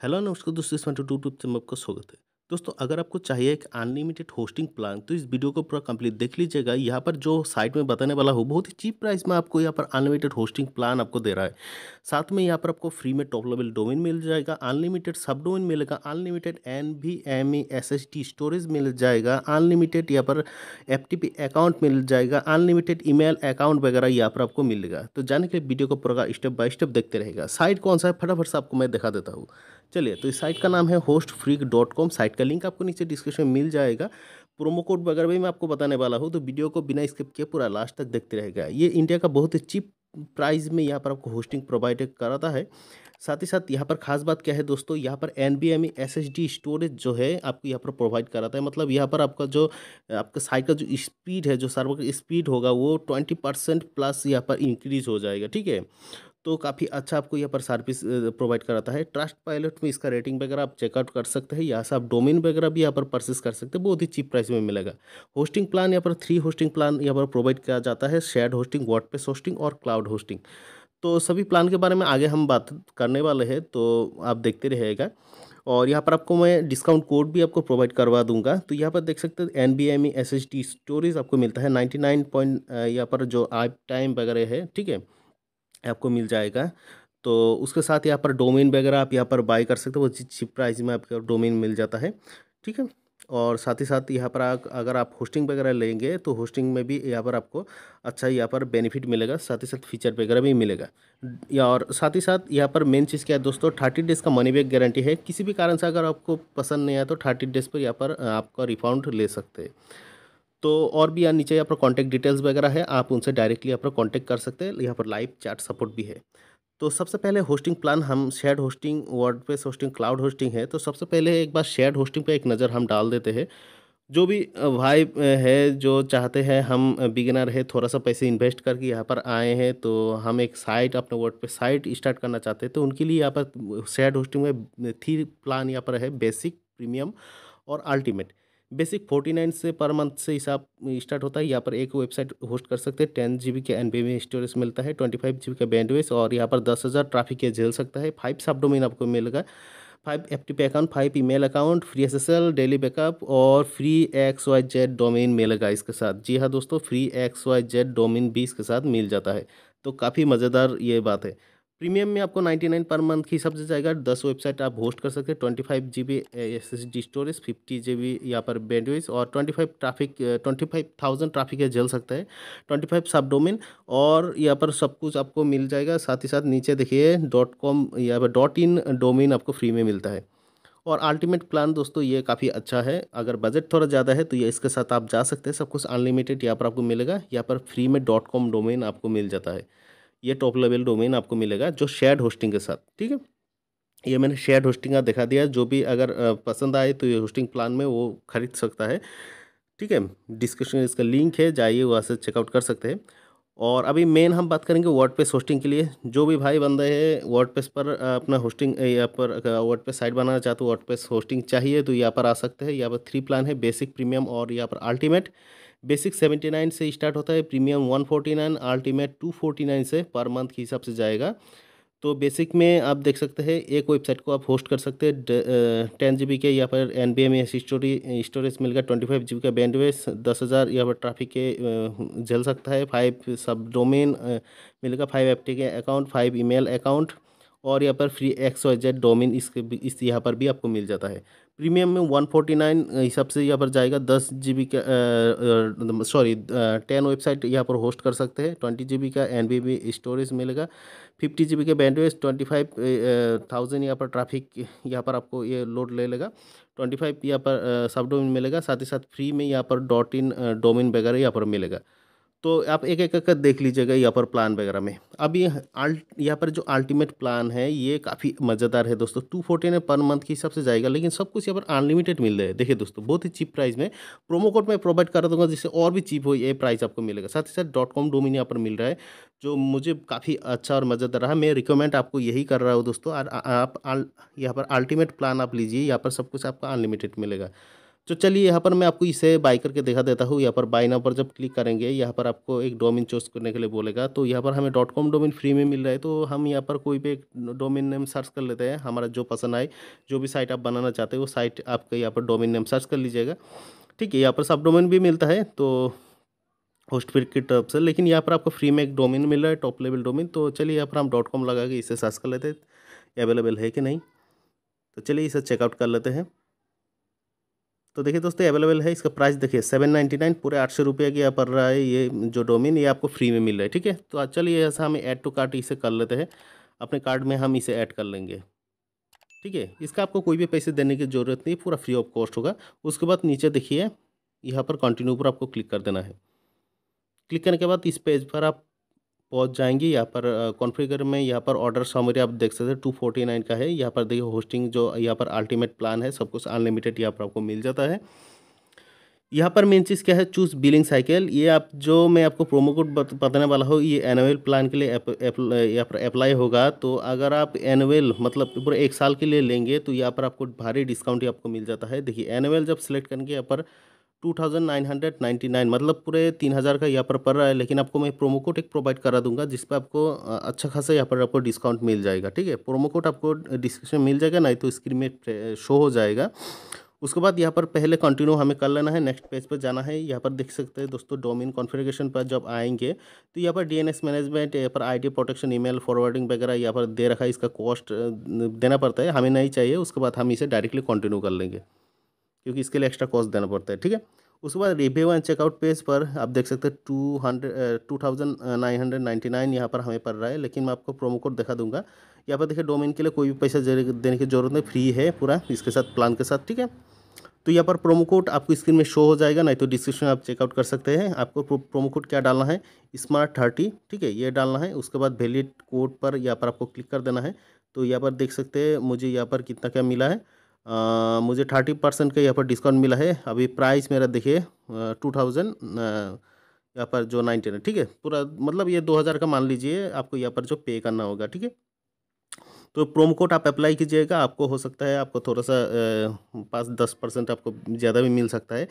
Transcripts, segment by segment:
Hello, नमस्कार दोस्तों इसमें यूट्यूब चैनल में आपका स्वागत है। दोस्तों, अगर आपको चाहिए एक अनलिमिटेड होस्टिंग प्लान तो इस वीडियो को पूरा कंप्लीट देख लीजिएगा। यहाँ पर जो साइट में बताने वाला हो, बहुत ही चीप प्राइस में आपको यहाँ पर अनलिमिटेड होस्टिंग प्लान आपको दे रहा है। साथ में यहाँ पर आपको फ्री में टॉप लेवल डोमेन मिल जाएगा अनलिमिटेड सब डोमेन मिलेगा unlimited N V M E S S D storage मिल जाएगा अनलिमिटेड यहाँ पर एफ़ टी पी अकाउंट मिल जाएगा अनलिमिटेड ई मेल अकाउंट वगैरह यहाँ पर आपको मिलेगा। तो जाने के लिए वीडियो को पूरा स्टेप बाय स्टेप देखते रहेगा साइट कौन सा है, फटाफट से आपको मैं दिखा देता हूँ। चलिए तो इस साइट का नाम है host freak dot com site का लिंक आपको नीचे डिस्क्रिप्शन में मिल जाएगा। प्रोमो कोड वगैरह भी मैं आपको बताने वाला हूँ तो वीडियो को बिना स्किप किए पूरा लास्ट तक देखते रहेगा। ये इंडिया का बहुत ही चीप प्राइस में यहाँ पर आपको होस्टिंग प्रोवाइड कराता है। साथ ही साथ यहाँ पर खास बात क्या है दोस्तों, यहाँ पर N V M S H D storage जो है, आपको यहाँ पर प्रोवाइड कराता है। मतलब यहाँ पर आपका जो, आपका साइट का जो स्पीड है, जो सर्वर का स्पीड होगा, वो ट्वेंटी परसेंट प्लस यहाँ पर इंक्रीज हो जाएगा, ठीक है? तो काफ़ी अच्छा आपको यहाँ पर सर्विस प्रोवाइड कराता है। ट्रस्ट पायलट में इसका रेटिंग वगैरह आप चेकआउट कर सकते हैं यहाँ से आप डोमेन वगैरह भी यहाँ पर परचेस कर सकते हैं, बहुत ही चीप प्राइस में मिलेगा। होस्टिंग प्लान यहाँ पर थ्री होस्टिंग प्लान यहाँ पर प्रोवाइड किया जाता है शेयर होस्टिंग वर्ड होस्टिंग और क्लाउड होस्टिंग तो सभी प्लान के बारे में आगे हम बात करने वाले हैं तो आप देखते रहेगा और यहाँ पर आपको मैं डिस्काउंट कोड भी आपको प्रोवाइड करवा दूँगा। तो यहाँ पर देख सकते हैं N V M E S H D storage आपको मिलता है नाइन्टी नाइन पॉइंट यहाँ पर जो आप टाइम वगैरह है, ठीक है? आपको मिल जाएगा। तो उसके साथ यहाँ पर डोमेन वगैरह आप यहाँ पर बाई कर सकते हो चीप प्राइस में आपका डोमेन मिल जाता है। ठीक है? और साथ ही साथ यहाँ पर अगर आप होस्टिंग वगैरह लेंगे तो होस्टिंग में भी यहाँ पर आपको अच्छा यहाँ पर बेनिफिट मिलेगा, साथ ही साथ फीचर वगैरह भी मिलेगा। या और साथ ही साथ यहाँ पर मेन चीज़ क्या है दोस्तों, थर्टी डेज़ का मनी बैक गारंटी है। किसी भी कारण से अगर आपको पसंद नहीं आया तो थर्टी डेज़ पर यहाँ पर आपका रिफंड ले सकते हैं। तो और भी यहाँ नीचे यहाँ पर कॉन्टैक्ट डिटेल्स वगैरह है, आप उनसे डायरेक्टली यहाँ पर कॉन्टैक्ट कर सकते हैं। यहाँ पर लाइव चैट सपोर्ट भी है। तो सबसे पहले होस्टिंग प्लान हम shared hosting WordPress hosting cloud hosting है तो सबसे पहले एक बार शेयर्ड होस्टिंग पे एक नज़र हम डाल देते हैं। जो भी भाई है, जो चाहते हैं, हम बिगिनर है, थोड़ा सा पैसे इन्वेस्ट करके यहाँ पर आए हैं तो हम एक साइट अपने वर्ड पे साइट स्टार्ट करना चाहते हैं तो उनके लिए यहाँ पर शेयर्ड होस्टिंग में थ्री प्लान यहाँ पर है बेसिक प्रीमियम और अल्टीमेट बेसिक फोर्टी नाइन से पर मंथ से हिसाब स्टार्ट होता है। यहाँ पर एक वेबसाइट होस्ट कर सकते हैं, टेन जी बी के एन बी में स्टोरेज मिलता है, ट्वेंटी फाइव जी बी का बैंडवेज और यहाँ पर दस हज़ार ट्रैफ़िक के झेल सकता है। फाइव सब डोमेन आपको मिलेगा। Five F T P account, five email account, free S S L daily backup और free X Y Z domain मिलेगा इसके साथ। जी हाँ दोस्तों, free X Y Z domain भी इसके साथ मिल जाता है। तो काफ़ी मज़ेदार ये बात है। प्रीमियम में आपको नाइन्टी नाइन पर मंथ के हिसाब से जाएगा। दस वेबसाइट आप होस्ट कर सकते हैं। Twenty five G B S S D storage, fifty G B यहाँ पर बैंडविज और twenty five traffic twenty five thousand traffic है जल सकता है। ट्वेंटी फाइव सब डोमेन और यहाँ पर सब कुछ आपको मिल जाएगा। साथ ही साथ नीचे देखिए डॉट कॉम यहाँ पर डॉट इन डोमेन आपको फ्री में मिलता है। और अल्टीमेट प्लान दोस्तों ये काफ़ी अच्छा है। अगर बजट थोड़ा ज़्यादा है तो ये इसके साथ आप जा सकते हैं। सब कुछ अनलिमिटेड यहाँ पर आपको मिलेगा। यहाँ पर फ्री में डॉट कॉम डोमेन आपको मिल जाता है। ये टॉप लेवल डोमेन आपको मिलेगा जो शेयर्ड होस्टिंग के साथ, ठीक है? ये मैंने शेयर्ड होस्टिंग का दिखा दिया जो भी अगर पसंद आए तो ये होस्टिंग प्लान में वो खरीद सकता है, ठीक है? डिस्क्रिप्शन इसका लिंक है, जाइए वहाँ से चेकआउट कर सकते हैं। और अभी मेन हम बात करेंगे वर्ड होस्टिंग के लिए। जो भी भाई बंदे हैं वर्ड पर अपना होस्टिंग यहाँ पर वर्ड साइट बनाना चाहते हो वर्ड होस्टिंग चाहिए तो यहाँ पर आ सकते हैं। यहाँ पर थ्री प्लान है बेसिक प्रीमियम और यहाँ पर अल्टीमेट बेसिक सेवेंटी नाइन से स्टार्ट होता है, premium one forty nine, ultimate two forty nine से पर मंथ के हिसाब से जाएगा। तो बेसिक में आप देख सकते हैं, एक वेबसाइट को आप होस्ट कर सकते हैं टेन जी के या फिर N V S story, storage मिलेगा ट्वेंटी फाइव जी का बैंडवेस दस हज़ार यहाँ पर ट्रैफ़िक के झेल सकता है, फाइव सब डोमेन मिलेगा फाइव एफ़ के अकाउंट, फाइव ईमेल अकाउंट और यहाँ पर free X Y Z domain इसके इस यहाँ पर भी आपको मिल जाता है। प्रीमियम में वन फोर्टी नाइन हिसाब से यहाँ पर जाएगा, दस जी बी का सॉरी टेन वेबसाइट यहाँ पर होस्ट कर सकते हैं, ट्वेंटी जी बी का एन बी बी स्टोरेज मिलेगा, फिफ्टी जी बी के बैंडवेज ट्वेंटी फाइव थाउज़ेंड यहाँ पर ट्रैफ़िक, यहाँ पर आपको ये लोड ले लेगा, ट्वेंटी फाइव यहाँ पर सब डोमिन मिलेगा, साथ ही साथ फ्री में यहाँ पर डॉट इन डोमिन वगैरह यहाँ पर मिलेगा। तो आप एक एक कर देख लीजिएगा यहाँ पर प्लान वगैरह में। अब ये यहाँ पर जो अल्टीमेट प्लान है, ये काफ़ी मज़ेदार है दोस्तों। टू फोर्टी पर मंथ के हिसाब से जाएगा, लेकिन सब कुछ यहाँ पर अनलिमिटेड मिल रहा है। देखिए दोस्तों, बहुत ही चीप प्राइस में प्रोमो कोड मैं प्रोवाइड कर दूँगा, जिससे और भी चीप हो ये प्राइस आपको मिलेगा। साथ ही साथ डॉट कॉम डोमिन यहाँ पर मिल रहा है, जो मुझे काफ़ी अच्छा और मज़ेदार रहा। मैं रिकमेंड आपको यही कर रहा हूँ दोस्तों, और आप यहाँ पर अल्टीमेट प्लान आप लीजिए, यहाँ पर सब कुछ आपका अनलिमिटेड मिलेगा। तो चलिए यहाँ पर मैं आपको इसे बाई करके दिखा देता हूँ। यहाँ पर बाई नाउ पर जब क्लिक करेंगे, यहाँ पर आपको एक डोमिन चूज़ करने के लिए बोलेगा। तो यहाँ पर हमें डॉट कॉम डोमिन फ्री में मिल रहा है। तो हम यहाँ पर कोई भी एक डोमिन नेम सर्च कर लेते हैं। हमारा जो पसंद आए, जो भी साइट आप बनाना चाहते हैं, वो साइट आपका यहाँ पर डोमिन नेम सर्च कर लीजिएगा। ठीक है, यहाँ पर सब डोमिन भी मिलता है तो होस्ट फिर की तरफ़ से। लेकिन यहाँ पर आपको फ्री में एक डोमिन मिल रहा है टॉप लेवल डोमिन तो चलिए यहाँ पर हम डॉट कॉम लगा के इसे सर्च कर लेते हैं। अवेलेबल है कि नहीं? तो चलिए इसे चेकआउट कर लेते हैं। तो देखिए दोस्तों अवेलेबल है। इसका प्राइस देखिए, सेवन नाइन्टी नाइन, पूरे आठ सौ रुपये की पड़ रहा है। ये जो डोमिन, ये आपको फ्री में मिल रहा है, ठीक है? तो चलिए, ऐसा हम ऐड टू कार्ट इसे कर लेते हैं। अपने कार्ड में हम इसे ऐड कर लेंगे, ठीक है? इसका आपको कोई भी पैसे देने की ज़रूरत नहीं, पूरा फ्री ऑफ़ कॉस्ट होगा। उसके बाद नीचे देखिए, यहाँ पर कंटिन्यू पर आपको क्लिक कर देना है। क्लिक करने के बाद इस पेज पर आप पहुँच जाएँगे। यहाँ पर कॉन्फ़िगर में यहाँ पर ऑर्डर समरी आप देख सकते हैं टू फोर्टी नाइन का है। यहाँ पर देखिए होस्टिंग जो, यहाँ पर अल्टीमेट प्लान है, सब कुछ अनलिमिटेड यहाँ पर आपको मिल जाता है। यहाँ पर मेन चीज़ क्या है? चूज़ बिलिंग साइकिल ये आप जो मैं आपको प्रोमो कोड बताने वाला हूँ, ये एनुअल प्लान के लिए यहाँ पर अप्लाई होगा। तो अगर आप एनुअल मतलब पूरे एक साल के लिए लेंगे तो यहाँ पर आपको भारी डिस्काउंट ही आपको मिल जाता है। देखिए एनुअल जब सेलेक्ट करेंगे, यहाँ पर two thousand nine hundred ninety nine मतलब पूरे तीन हज़ार का यहाँ पर पड़ रहा है, लेकिन आपको मैं प्रोमो कोड एक प्रोवाइड करा दूँगा, जिस पर आपको अच्छा खासा यहाँ पर आपको डिस्काउंट मिल जाएगा, ठीक है? प्रोमो कोड आपको डिस्क्रिप्शन मिल जाएगा, नहीं तो स्क्रीन में शो हो जाएगा। उसके बाद यहाँ पर पहले कंटिन्यू हमें कर लेना है नेक्स्ट पेज पर जाना है। यहाँ पर देख सकते हैं दोस्तों डोमिन कॉन्फ़िगरेशन पर जब आएँगे तो यहाँ पर डीएनएस मैनेजमेंट यहाँ पर आईडी प्रोटेक्शन ईमेल फॉरवर्डिंग वगैरह यहाँ पर दे रखा है, इसका कॉस्ट देना पड़ता है, हमें नहीं चाहिए, उसके बाद हम इसे डायरेक्टली कंटिन्यू कर लेंगे। क्योंकि इसके लिए एक्स्ट्रा कॉस्ट देना पड़ता है, ठीक है? उसके बाद रिव्यू एंड चेकआउट पेज पर आप देख सकते हैं two hundred two thousand nine hundred ninety nine यहाँ पर हमें पड़ रहा है, लेकिन मैं आपको प्रोमो कोड दिखा दूँगा। यहाँ पर देखिए डोमेन के लिए कोई भी पैसा देने की ज़रूरत नहीं फ्री है पूरा इसके साथ प्लान के साथ, ठीक है? तो यहाँ पर प्रोमो कोड आपको स्क्रीन में शो हो जाएगा, नहीं तो डिस्क्रिप्शन आप चेकआउट कर सकते हैं। आपको प्रोमो कोड क्या डालना है? स्मार्ट थर्टी ठीक है, ये डालना है। उसके बाद वैलिड कोड पर यहाँ पर आपको क्लिक कर देना है। तो यहाँ पर देख सकते हैं, मुझे यहाँ पर कितना क्या मिला है? मुझे थर्टी परसेंट का यहाँ पर डिस्काउंट मिला है। अभी प्राइस मेरा देखिए टू थाउज़ेंड यहाँ पर जो नाइनटीन है ठीक है? पूरा मतलब ये दो हज़ार का मान लीजिए, आपको यहाँ पर जो पे करना होगा, ठीक है? तो प्रोमो कोड आप अप्लाई कीजिएगा, आपको हो सकता है आपको थोड़ा सा पाँच दस परसेंट आपको ज़्यादा भी मिल सकता है,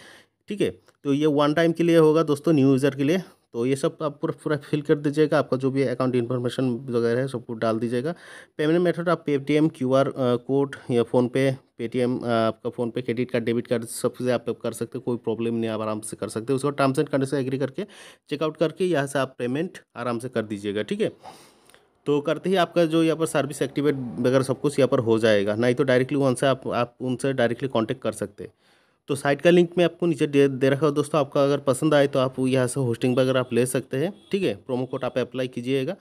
ठीक है? तो ये वन टाइम के लिए होगा दोस्तों, न्यू यूज़र के लिए। तो ये सब आप पूरा पूरा फिल कर दीजिएगा, आपका जो भी अकाउंट इन्फॉर्मेशन वगैरह है, सब कुछ डाल दीजिएगा। पेमेंट मेथड आप पेटीएम क्यू आर कोड या फ़ोनपे पेटीएम आपका PhonePe credit card debit card सबसे आप कर सकते हैं, कोई प्रॉब्लम नहीं, आप आराम से कर सकते हैं। उसको टर्म्स एंड कंडीशन एग्री करके चेकआउट करके यहाँ से आप पेमेंट आराम से कर दीजिएगा, ठीक है? तो करते ही आपका जो यहाँ पर सर्विस एक्टिवेट वगैरह सब कुछ यहाँ पर हो जाएगा, नहीं तो डायरेक्टली उनसे आप आप उनसे डायरेक्टली कॉन्टेक्ट कर सकते हैं। तो साइट का लिंक मैं आपको नीचे दे दे रखा हूँ दोस्तों। आपका अगर पसंद आए तो आप यहाँ से होस्टिंग वगैरह आप ले सकते हैं, ठीक है? प्रोमो कोड आप अप्लाई कीजिएगा।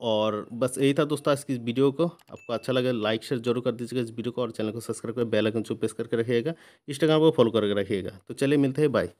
और बस यही था दोस्तों आज की इस वीडियो को। आपको अच्छा लगे लाइक, शेयर ज़रूर कर दीजिएगा इस वीडियो को और चैनल को सब्सक्राइब कर, बेल आइकन प्रेस करके रखिएगा। इंस्टाग्राम को फॉलो करके रखिएगा। तो चलिए मिलते हैं, बाय।